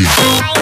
The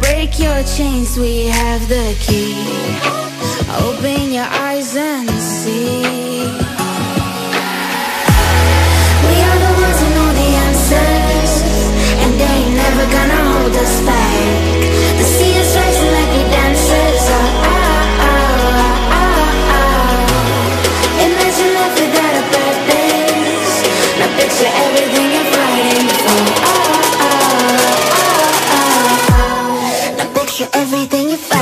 break your chains, we have the key. Open your eyes and see. We are the ones who know the answers And they ain't never gonna hold us back. The sea is rising like a dancer. everything you find.